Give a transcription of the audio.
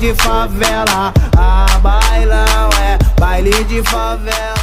de favela. Ah, bailão é baile de favela.